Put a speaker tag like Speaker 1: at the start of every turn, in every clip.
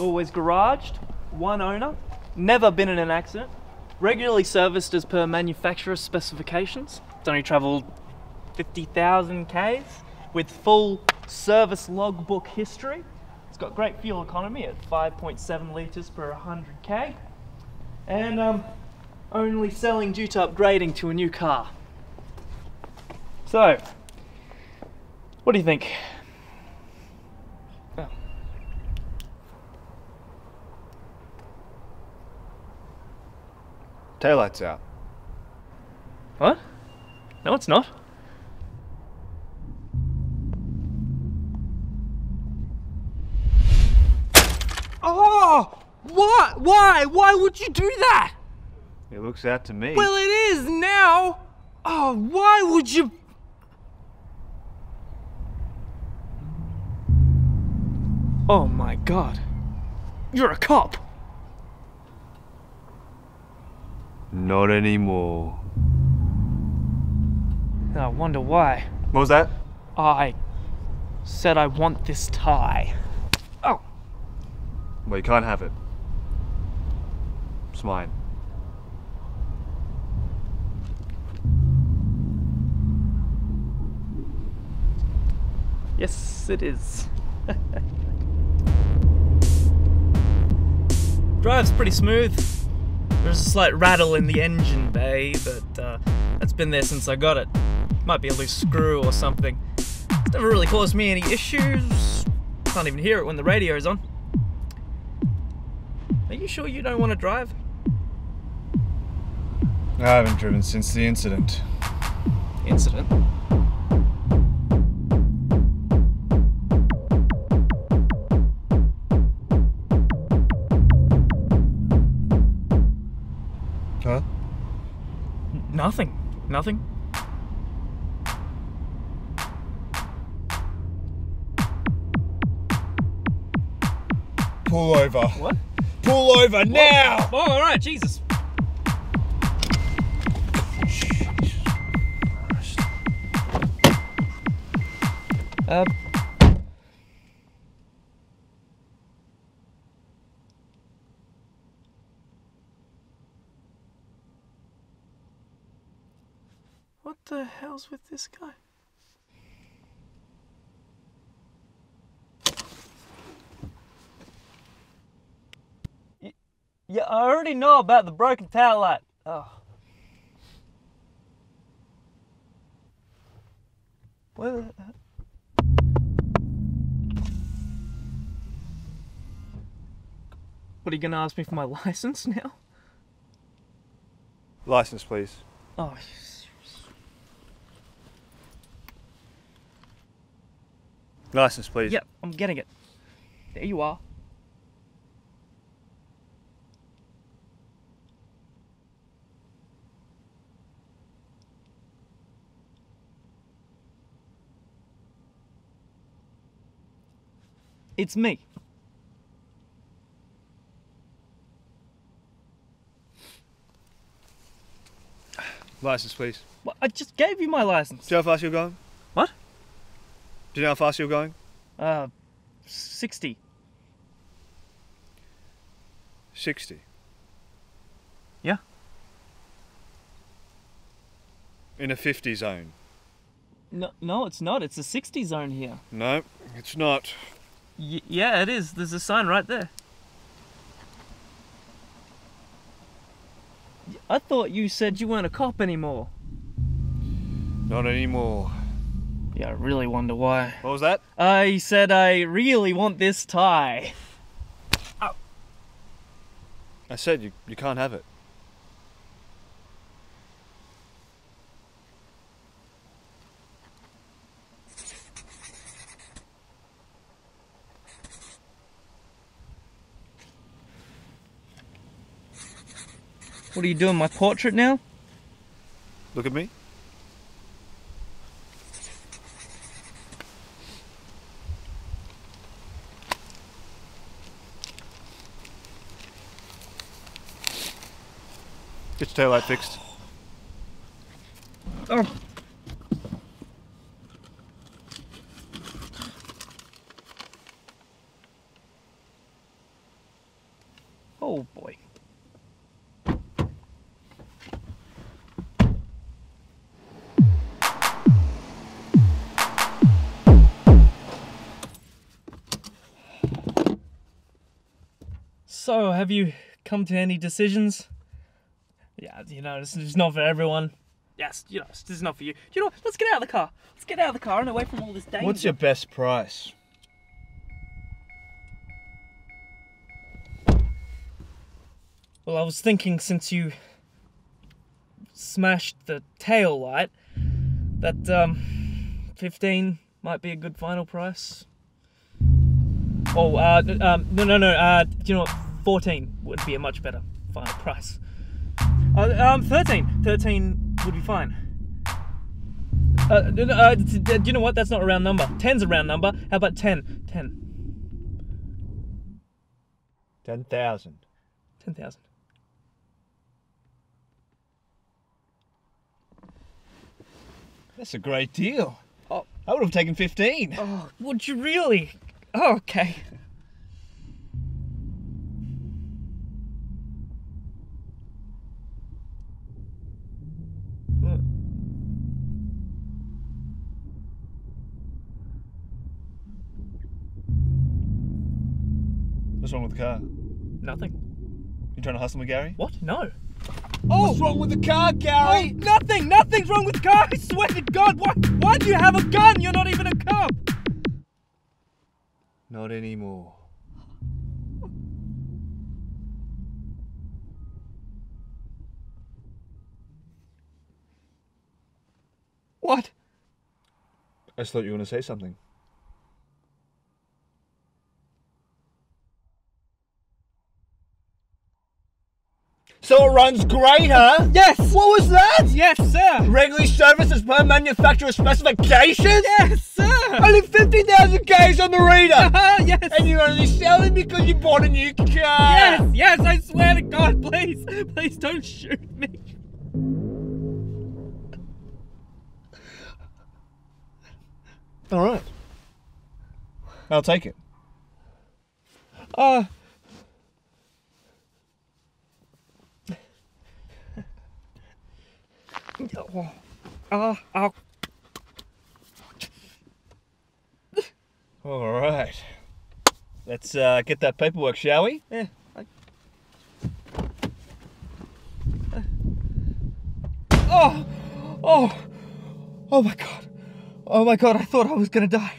Speaker 1: always garaged, one owner, never been in an accident, regularly serviced as per manufacturer's specifications. It's only travelled 50,000 Ks with full service logbook history. It's got great fuel economy at 5.7 litres per 100k. And um, only selling due to upgrading to a new car. So, what do you think?
Speaker 2: Taillights out.
Speaker 1: What? No, it's not. Oh! Why? Why? Why would you do that?
Speaker 2: It looks out to me.
Speaker 1: Well, it is now. Oh, why would you? Oh my god. You're a cop.
Speaker 2: Not anymore.
Speaker 1: I wonder why.
Speaker 2: What was that?
Speaker 1: I said I want this tie. Oh,
Speaker 2: Well, you can't have it. It's mine.
Speaker 1: yes, it is. Drive's pretty smooth. There's a slight rattle in the engine bay, but uh, that's been there since I got it. Might be a loose screw or something. It's never really caused me any issues. Can't even hear it when the radio's on. Are you sure you don't want to drive?
Speaker 2: I haven't driven since the incident.
Speaker 1: Incident? Nothing. Nothing.
Speaker 2: Pull over.
Speaker 1: What?
Speaker 2: Pull over now!
Speaker 1: Oh, all right, Jesus. Uh, what the hell's with this guy? Yeah, I already know about the broken tail light. Oh. Well, uh, what are you gonna ask me for my license now?
Speaker 2: License, please.
Speaker 1: Oh,
Speaker 2: License, please.
Speaker 1: yep, I'm getting it. There you are. It's me.
Speaker 2: License, please.
Speaker 1: Well, I just gave you my license.
Speaker 2: Do you how fast you're going? Do you know how fast you're going?
Speaker 1: Uh, 60.
Speaker 2: 60.
Speaker 1: Yeah.
Speaker 2: In a 50 zone.
Speaker 1: No, no, it's not. It's a 60 zone here.
Speaker 2: No, it's not.
Speaker 1: Y- yeah, it is. There's a sign right there. I thought you said you weren't a cop anymore.
Speaker 2: Not anymore.
Speaker 1: Yeah, I really wonder why.
Speaker 2: What was that?
Speaker 1: Uh, I said I really want this tie.
Speaker 2: I said you, you can't have it.
Speaker 1: What are you doing, my portrait now?
Speaker 2: Look at me. Get your tail light fixed.
Speaker 1: Oh. Oh boy. So, have you come to any decisions? Yeah, you know, this is not for everyone. Yes, you know, this is not for you. You know what? Let's get out of the car. Let's get out of the car and away from all this danger.
Speaker 2: What's your best price?
Speaker 1: Well, I was thinking since you smashed the tail light, that um, 15 might be a good final price. Oh, uh, um, no, no, no. Uh, do you know what? 14 would be a much better final price. Uh, um, 13. 13 would be fine. Uh, uh, do you know what? That's not a round number. 10's a round number. How about 10? 10.
Speaker 2: 10,000.
Speaker 1: 10,000.
Speaker 2: That's a great deal.
Speaker 1: Oh.
Speaker 2: I would have taken 15.
Speaker 1: Oh, would you really? Oh, okay.
Speaker 2: What's wrong with the car?
Speaker 1: Nothing.
Speaker 2: You trying to hustle me, Garry?
Speaker 1: What? No. Oh!
Speaker 2: What's wrong with the car, Garry?
Speaker 1: Oh, nothing. Nothing's wrong with the car. I swear to God. Why? Why do you have a gun? You're not even a cop.
Speaker 2: Not anymore.
Speaker 1: What?
Speaker 2: I just thought you were going to say something. So it runs great, huh?
Speaker 1: Yes.
Speaker 2: What was that?
Speaker 1: Yes, sir.
Speaker 2: Regularly services as per manufacturer specifications?
Speaker 1: Yes, sir.
Speaker 2: Only 50,000 Ks on the reader!
Speaker 1: Yes.
Speaker 2: and you're only selling because you bought a new car!
Speaker 1: Yes, yes, I swear to God, please, please don't shoot me.
Speaker 2: Alright. I'll take it.
Speaker 1: Uh. Oh, uh, uh,
Speaker 2: Alright. Let's uh, get that paperwork, shall we?
Speaker 1: yeah. Oh, oh, oh my God. Oh my God, I thought I was gonna die.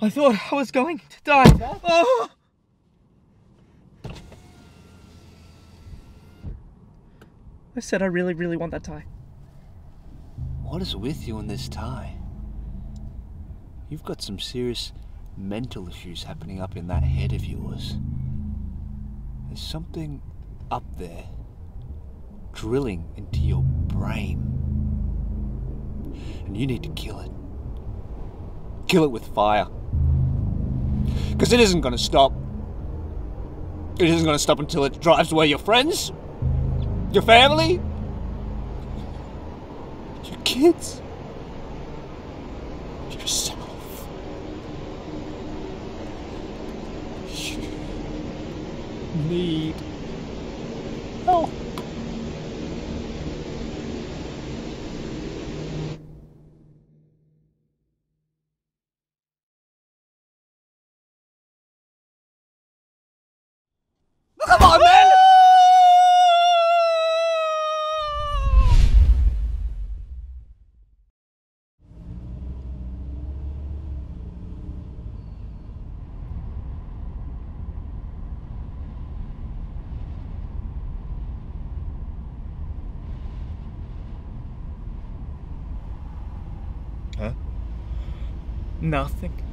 Speaker 1: I thought I was going to die. Oh. I said I really, really want that tie.
Speaker 3: What is with you in this tie? You've got some serious mental issues happening up in that head of yours. There's something up there drilling into your brain. And you need to kill it. Kill it with fire. Because it isn't going to stop. It isn't going to stop until it drives away your friends, your family, kids, yourself. You need help. Come on, man!
Speaker 2: Huh?
Speaker 1: Nothing.